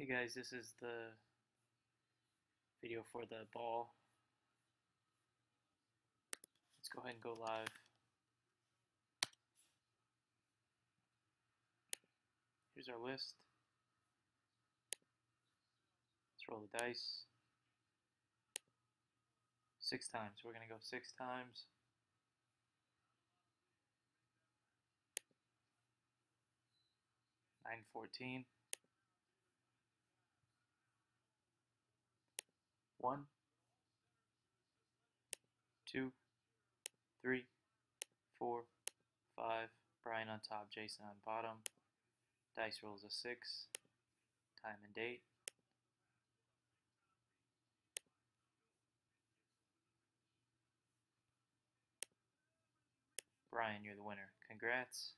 Hey guys, this is the video for the ball. Let's go ahead and go live. Here's our list. Let's roll the dice. Six times. We're going to go six times. Nine fourteen. One, two, three, four, five. Brian on top, Jason on bottom. Dice rolls a six. Time and date. Brian, you're the winner. Congrats.